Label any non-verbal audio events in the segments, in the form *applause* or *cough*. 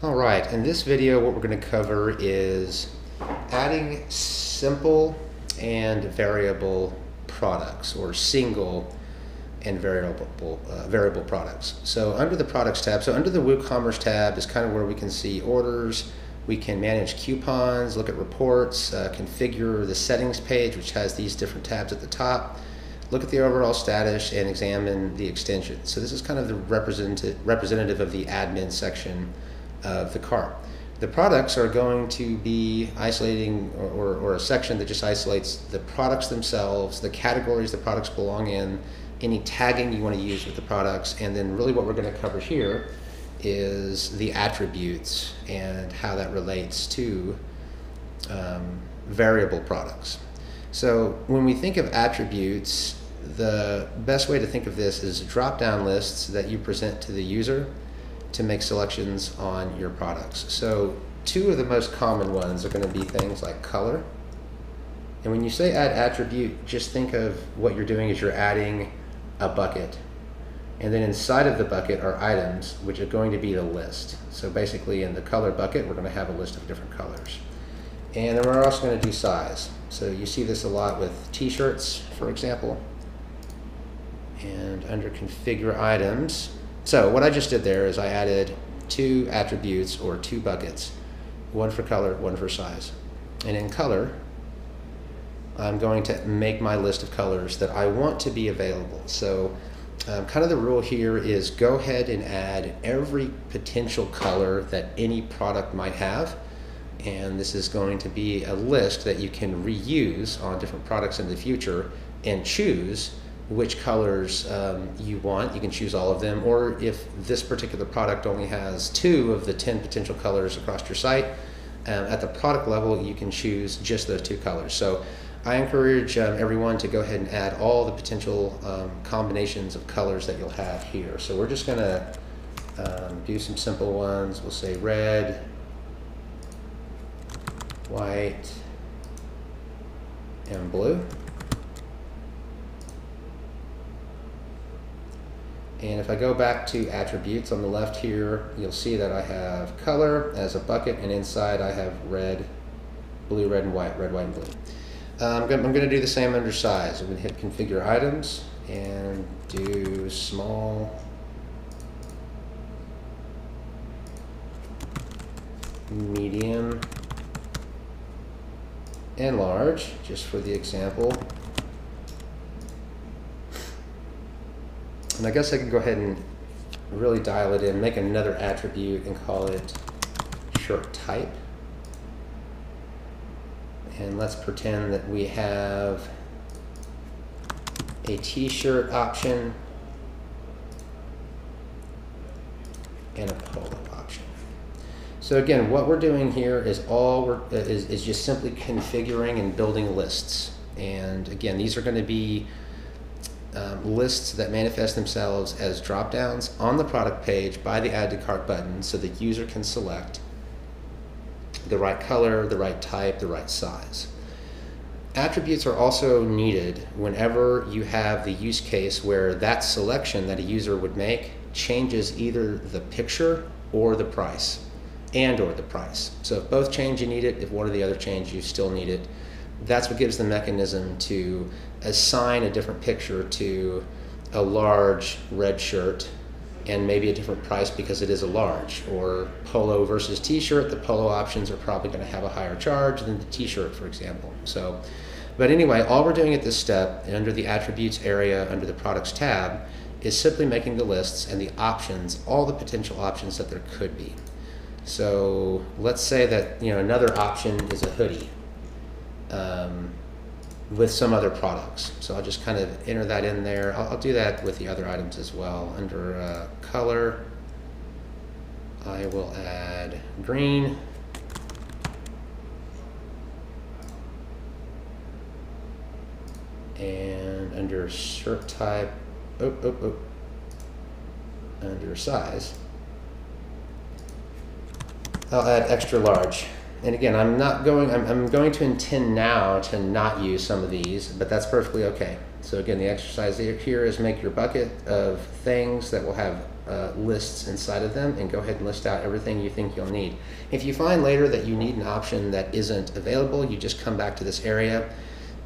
All right, in this video what we're going to cover is adding simple and variable products or single and variable uh, variable products. So under the products tab, so under the WooCommerce tab is kind of where we can see orders, we can manage coupons, look at reports, uh, configure the settings page which has these different tabs at the top, look at the overall status and examine the extension. So this is kind of the representative representative of the admin section of the car. The products are going to be isolating or, or, or, a section that just isolates the products themselves, the categories the products belong in, any tagging you want to use with the products, and then really what we're going to cover here is the attributes and how that relates to um, variable products. So when we think of attributes, the best way to think of this is drop down lists that you present to the user to make selections on your products. So two of the most common ones are going to be things like color. And when you say add attribute, just think of what you're doing is you're adding a bucket. And then inside of the bucket are items, which are going to be the list. So basically in the color bucket, we're going to have a list of different colors. And then we're also going to do size. So you see this a lot with t-shirts, for example. And under configure items, so what I just did there is I added two attributes or two buckets, one for color, one for size. And in color, I'm going to make my list of colors that I want to be available. So um, kind of the rule here is go ahead and add every potential color that any product might have. And this is going to be a list that you can reuse on different products in the future and choose which colors um, you want. You can choose all of them, or if this particular product only has two of the 10 potential colors across your site, um, at the product level, you can choose just those two colors. So I encourage um, everyone to go ahead and add all the potential um, combinations of colors that you'll have here. So we're just going to um, do some simple ones. We'll say red, white, and blue. And if I go back to attributes on the left here, you'll see that I have color as a bucket, and inside I have red, blue, red, and white, red, white, and blue. Um, I'm going to do the same under size. I'm going to hit configure items and do small, medium, and large, just for the example. And I guess I can go ahead and really dial it in, make another attribute and call it shirt type. And let's pretend that we have a t-shirt option and a polo option. So again, what we're doing here is all we're, is, is just simply configuring and building lists. And again, these are going to be um, lists that manifest themselves as drop downs on the product page by the add to cart button so the user can select the right color, the right type, the right size. Attributes are also needed whenever you have the use case where that selection that a user would make changes either the picture or the price and or the price. So if both change you need it, if one or the other change you still need it. That's what gives the mechanism to assign a different picture to a large red shirt and maybe a different price because it is a large or polo versus t-shirt the polo options are probably going to have a higher charge than the t-shirt for example. So but anyway all we're doing at this step under the attributes area under the products tab is simply making the lists and the options all the potential options that there could be. So let's say that you know another option is a hoodie um, with some other products. So I'll just kind of enter that in there. I'll, I'll do that with the other items as well. Under uh, color, I will add green. And under shirt type, oh, oh, oh, under size, I'll add extra large and again, I'm not going, I'm, I'm going to intend now to not use some of these, but that's perfectly okay. So again, the exercise here is make your bucket of things that will have uh, lists inside of them and go ahead and list out everything you think you'll need. If you find later that you need an option that isn't available, you just come back to this area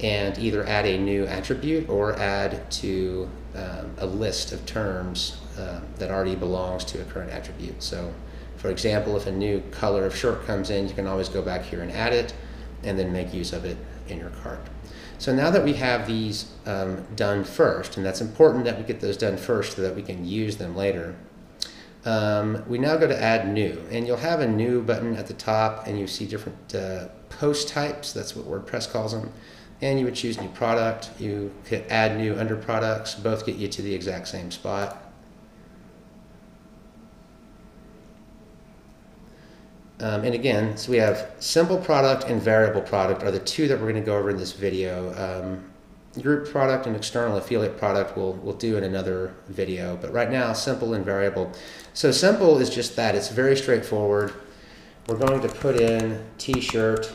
and either add a new attribute or add to um, a list of terms uh, that already belongs to a current attribute. So for example, if a new color of shirt comes in, you can always go back here and add it and then make use of it in your cart. So now that we have these um, done first, and that's important that we get those done first so that we can use them later, um, we now go to add new. And you'll have a new button at the top and you see different uh, post types, that's what WordPress calls them. And you would choose new product, you hit add new under products, both get you to the exact same spot. Um, and again, so we have simple product and variable product are the two that we're going to go over in this video. Um, group product and external affiliate product we'll, we'll do in another video. But right now, simple and variable. So simple is just that. It's very straightforward. We're going to put in t-shirt,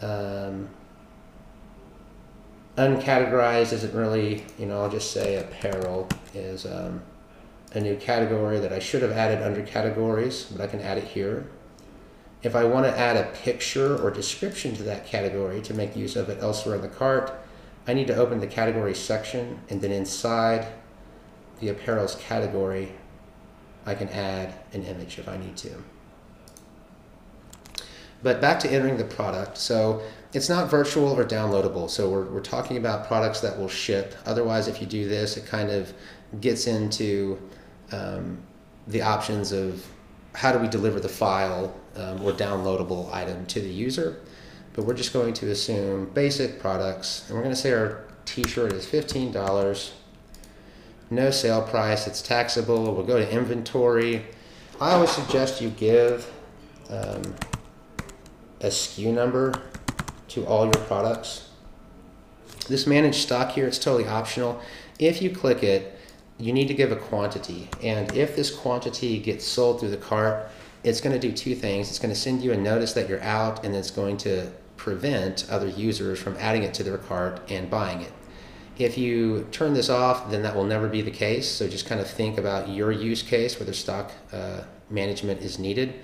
um, uncategorized isn't really, you know, I'll just say apparel is um, a new category that I should have added under categories, but I can add it here. If I want to add a picture or description to that category to make use of it elsewhere in the cart, I need to open the category section and then inside the apparels category, I can add an image if I need to. But back to entering the product. So it's not virtual or downloadable. So we're, we're talking about products that will ship. Otherwise, if you do this, it kind of gets into um, the options of how do we deliver the file um, or downloadable item to the user. But we're just going to assume basic products, and we're going to say our t-shirt is $15. No sale price, it's taxable. We'll go to inventory. I always suggest you give um, a SKU number to all your products. This manage stock here, it's totally optional. If you click it, you need to give a quantity. And if this quantity gets sold through the cart, it's going to do two things. It's going to send you a notice that you're out, and it's going to prevent other users from adding it to their cart and buying it. If you turn this off, then that will never be the case. So just kind of think about your use case where the stock uh, management is needed.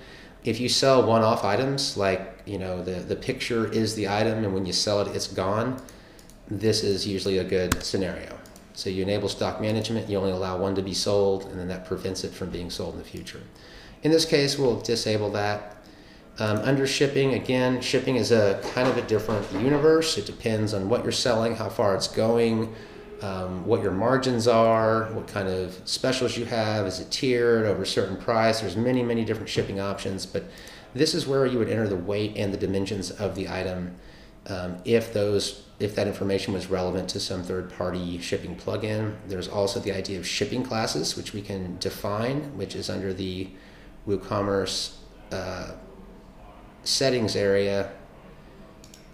If you sell one-off items, like you know the the picture is the item, and when you sell it, it's gone. This is usually a good scenario. So you enable stock management, you only allow one to be sold, and then that prevents it from being sold in the future. In this case, we'll disable that. Um, under shipping, again, shipping is a kind of a different universe. It depends on what you're selling, how far it's going, um, what your margins are, what kind of specials you have. Is it tiered over a certain price? There's many, many different shipping options, but this is where you would enter the weight and the dimensions of the item um, if those if that information was relevant to some third-party shipping plugin. There's also the idea of shipping classes, which we can define, which is under the WooCommerce uh, settings area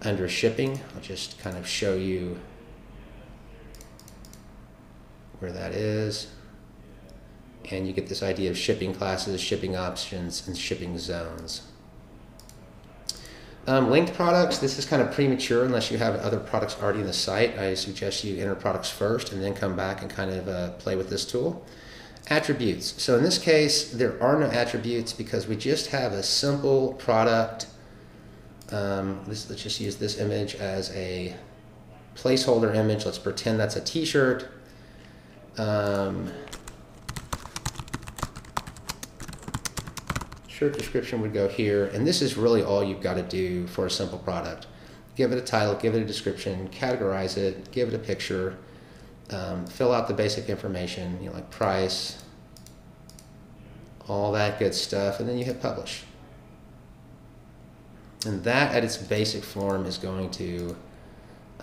under shipping. I'll just kind of show you where that is. And you get this idea of shipping classes, shipping options, and shipping zones. Um, linked products, this is kind of premature unless you have other products already in the site. I suggest you enter products first and then come back and kind of uh, play with this tool. Attributes. So in this case, there are no attributes because we just have a simple product. Um, let's, let's just use this image as a placeholder image. Let's pretend that's a t-shirt. Um, shirt description would go here, and this is really all you've got to do for a simple product. Give it a title, give it a description, categorize it, give it a picture, um, fill out the basic information, you know, like price, all that good stuff, and then you hit publish. And that at its basic form is going to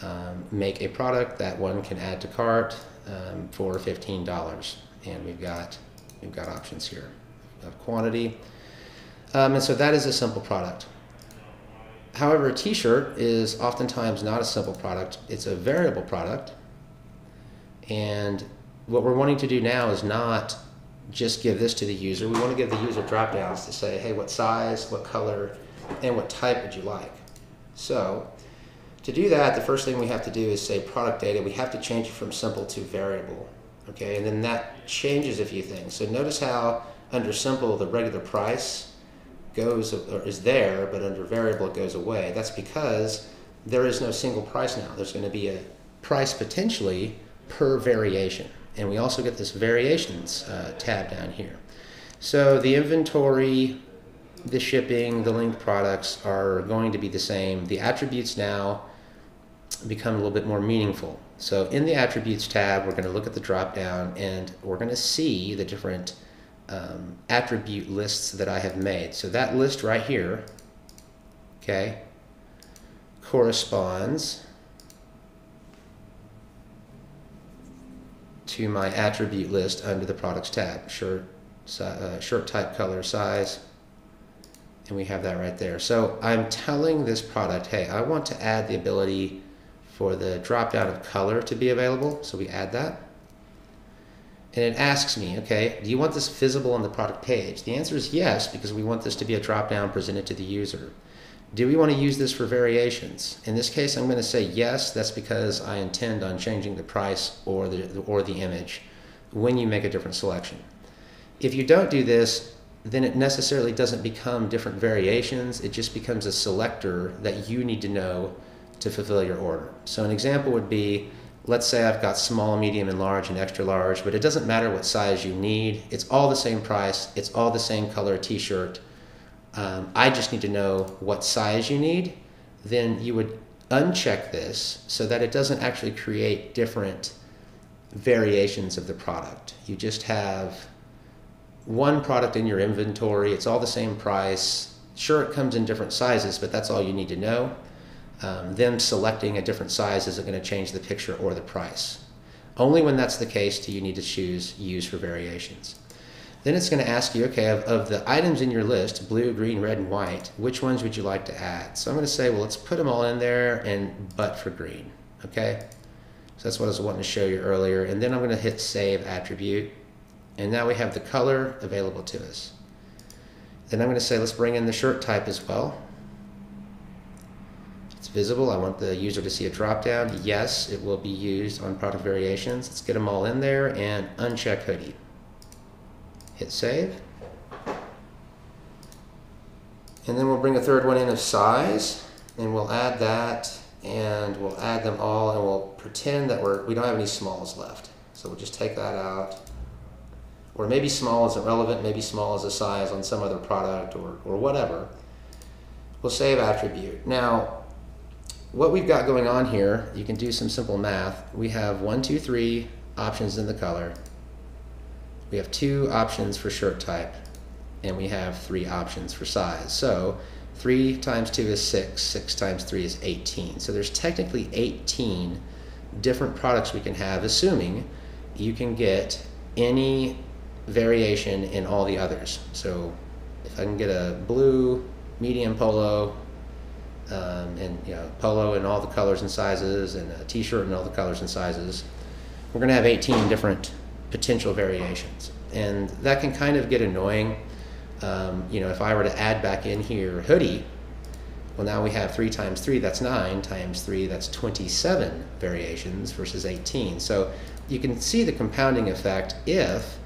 um, make a product that one can add to cart um, for $15. And we've got, we've got options here of quantity, um, and so that is a simple product. However, a t-shirt is oftentimes not a simple product. It's a variable product. And what we're wanting to do now is not just give this to the user. We want to give the user drop downs to say, hey, what size, what color, and what type would you like? So to do that, the first thing we have to do is say product data. We have to change it from simple to variable. Okay, and then that changes a few things. So notice how under simple the regular price goes or is there, but under variable it goes away. That's because there is no single price now. There's going to be a price potentially per variation. And we also get this variations uh, tab down here. So the inventory, the shipping, the linked products are going to be the same. The attributes now become a little bit more meaningful. So in the attributes tab, we're going to look at the drop down and we're going to see the different um, attribute lists that I have made. So that list right here, okay, corresponds to my attribute list under the products tab, shirt, uh, shirt type, color, size, and we have that right there. So I'm telling this product, hey, I want to add the ability for the drop down of color to be available, so we add that. And it asks me, okay, do you want this visible on the product page? The answer is yes, because we want this to be a drop down presented to the user. Do we want to use this for variations? In this case, I'm going to say yes. That's because I intend on changing the price or the, or the image when you make a different selection. If you don't do this, then it necessarily doesn't become different variations. It just becomes a selector that you need to know to fulfill your order. So an example would be, let's say I've got small, medium, and large and extra large, but it doesn't matter what size you need. It's all the same price. It's all the same color t-shirt um, I just need to know what size you need, then you would uncheck this so that it doesn't actually create different variations of the product. You just have one product in your inventory, it's all the same price. Sure, it comes in different sizes, but that's all you need to know. Um, them selecting a different size isn't going to change the picture or the price. Only when that's the case do you need to choose use for variations. Then it's going to ask you, okay, of, of the items in your list, blue, green, red, and white, which ones would you like to add? So I'm going to say, well, let's put them all in there and but for green, okay? So that's what I was wanting to show you earlier. And then I'm going to hit save attribute. And now we have the color available to us. Then I'm going to say, let's bring in the shirt type as well. Visible. I want the user to see a drop down. Yes, it will be used on product variations. Let's get them all in there and uncheck hoodie. Hit save. And then we'll bring a third one in of size and we'll add that and we'll add them all and we'll pretend that we're, we don't have any smalls left. So we'll just take that out. Or maybe small isn't relevant, maybe small is a size on some other product or, or whatever. We'll save attribute. Now, what we've got going on here, you can do some simple math. We have one, two, three options in the color we have two options for shirt type and we have three options for size. So 3 times 2 is 6, 6 times 3 is 18. So there's technically 18 different products we can have, assuming you can get any variation in all the others. So if I can get a blue, medium polo, um, and you know, polo in all the colors and sizes, and a t-shirt in all the colors and sizes, we're going to have 18 different potential variations. And that can kind of get annoying. Um, you know, if I were to add back in here hoodie, well, now we have 3 times 3, that's 9, times 3, that's 27 variations versus 18. So you can see the compounding effect if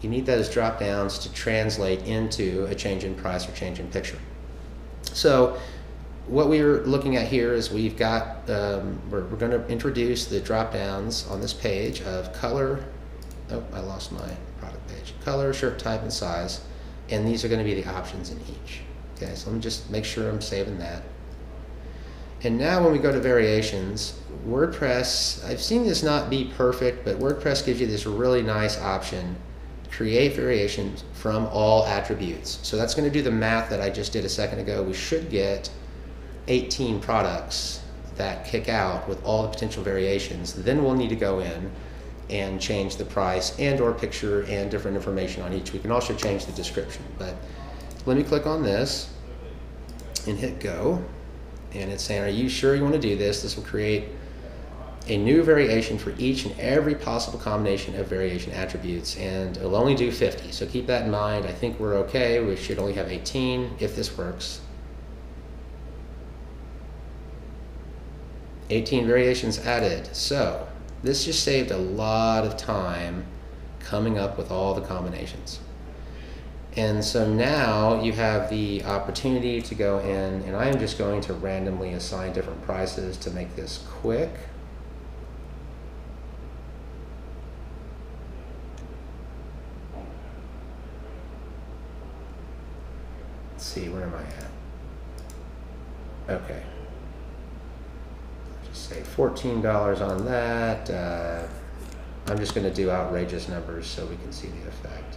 you need those drop downs to translate into a change in price or change in picture. So what we're looking at here is we've got, um, we're, we're going to introduce the drop downs on this page of color, oh, I lost my product page. Color, shirt type, and size. And these are going to be the options in each. Okay, so let me just make sure I'm saving that. And now when we go to variations, WordPress, I've seen this not be perfect, but WordPress gives you this really nice option, create variations from all attributes. So that's going to do the math that I just did a second ago. We should get 18 products that kick out with all the potential variations. Then we'll need to go in and change the price and or picture and different information on each. We can also change the description. But let me click on this and hit go. And it's saying, are you sure you want to do this? This will create a new variation for each and every possible combination of variation attributes and it'll only do 50 so keep that in mind I think we're okay we should only have 18 if this works 18 variations added so This just saved a lot of time coming up with all the combinations. And so now you have the opportunity to go in, and I am just going to randomly assign different prices to make this quick. Let's see, where am I at? Okay. Say $14 on that. Uh, I'm just going to do outrageous numbers so we can see the effect.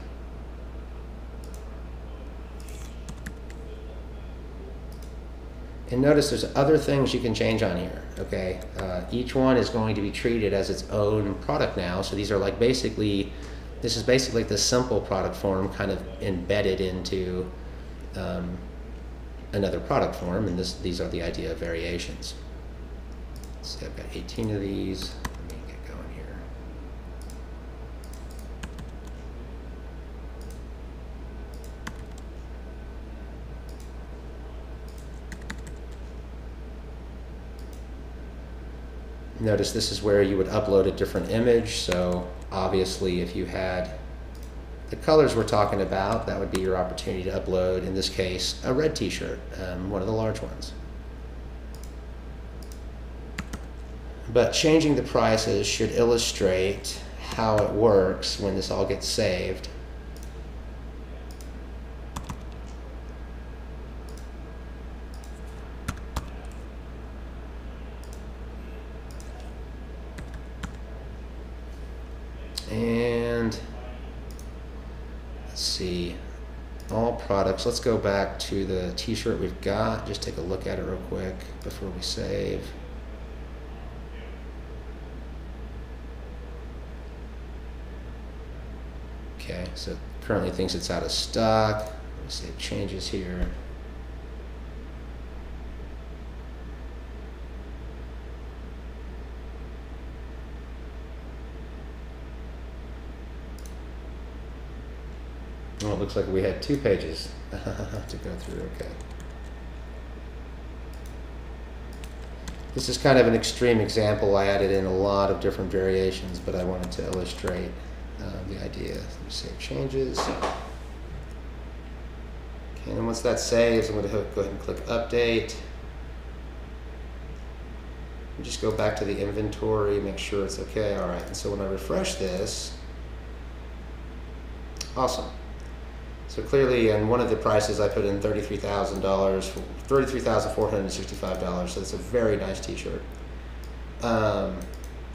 And notice there's other things you can change on here, okay? Uh, each one is going to be treated as its own product now. So these are like basically, this is basically the simple product form kind of embedded into um, another product form. And this, these are the idea of variations. So I've got 18 of these. Let me get going here. Notice this is where you would upload a different image. So obviously if you had the colors we're talking about, that would be your opportunity to upload, in this case, a red t-shirt, um, one of the large ones. But changing the prices should illustrate how it works when this all gets saved. And let's see, all products. Let's go back to the t-shirt we've got. Just take a look at it real quick before we save. So currently thinks it's out of stock. Let me save changes here. Well, it looks like we had two pages *laughs* to go through. Okay. This is kind of an extreme example. I added in a lot of different variations, but I wanted to illustrate uh, the idea. Save changes. Okay, and once that saves, I'm going to go ahead and click Update. And just go back to the inventory, make sure it's okay. All right, and so when I refresh this, awesome. So clearly, in one of the prices, I put in thirty-three thousand dollars, thirty-three thousand four hundred sixty-five dollars. So it's a very nice T-shirt. Um,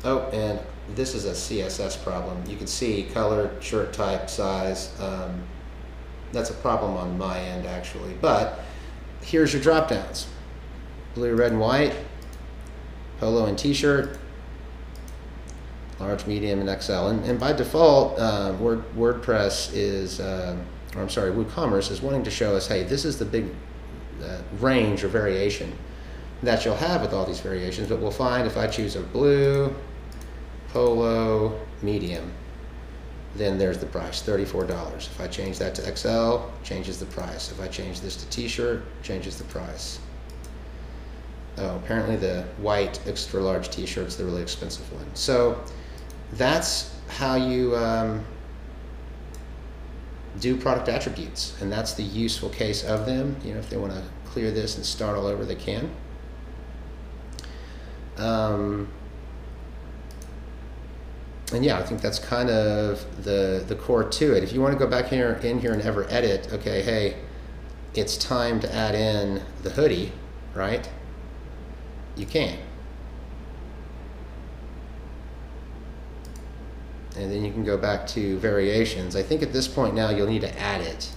oh, and this is a CSS problem. You can see color, shirt type, size. Um, that's a problem on my end actually. But here's your drop downs: blue, red, and white, polo and T-shirt, large, medium, and XL. And, and by default, uh, Word, WordPress is. Uh, or I'm sorry, WooCommerce is wanting to show us, hey, this is the big uh, range or variation that you'll have with all these variations, but we'll find if I choose a blue, polo, medium, then there's the price, $34. If I change that to XL, changes the price. If I change this to t-shirt, changes the price. Oh, apparently the white extra large t-shirt's the really expensive one. So that's how you um, do product attributes, and that's the useful case of them. You know, if they want to clear this and start all over, they can. Um, and yeah, I think that's kind of the the core to it. If you want to go back here in here and ever edit, okay, hey, it's time to add in the hoodie, right? You can. and then you can go back to variations. I think at this point now you'll need to add it.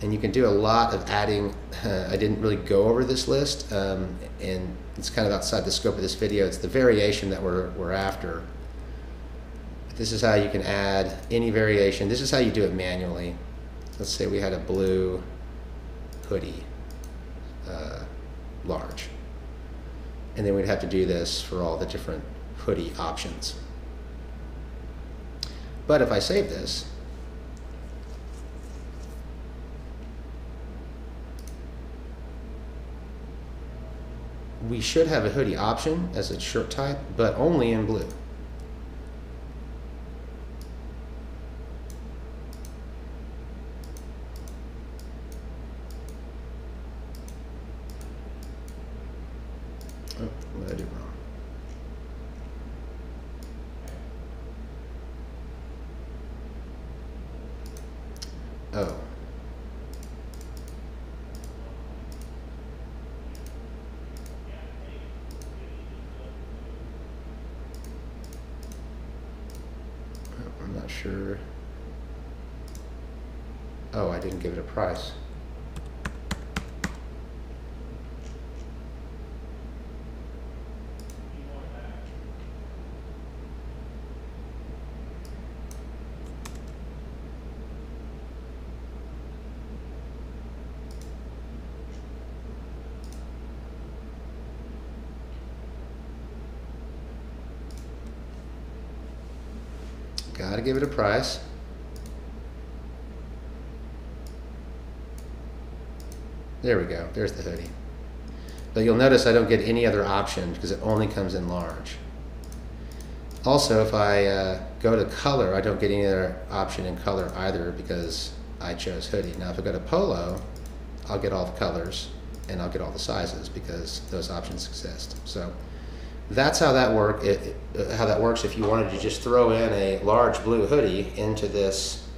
And you can do a lot of adding. Uh, *laughs* I didn't really go over this list, um, and it's kind of outside the scope of this video. It's the variation that we're, we're after. This is how you can add any variation. This is how you do it manually. Let's say we had a blue hoodie, uh, large. And then we'd have to do this for all the different hoodie options. But if I save this, we should have a hoodie option as a shirt type, but only in blue. Oh, what did I do wrong? Oh. I'm not sure. Oh, I didn't give it a price. Gotta give it a price. There we go. There's the hoodie. But you'll notice I don't get any other option because it only comes in large. Also, if I uh, go to color, I don't get any other option in color either because I chose hoodie. Now, if I go to polo, I'll get all the colors and I'll get all the sizes because those options exist. So that's how that work. It, it, how that works. If you wanted to just throw in a large blue hoodie into this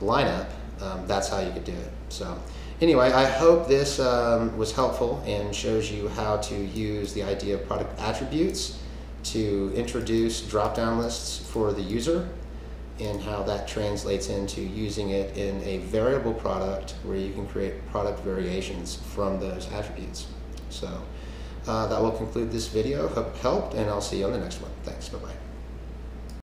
lineup, um, that's how you could do it. So anyway, I hope this um, was helpful and shows you how to use the idea of product attributes to introduce drop-down lists for the user and how that translates into using it in a variable product where you can create product variations from those attributes. So uh, that will conclude this video. Hope it helped, and I'll see you on the next one. Thanks. Bye-bye.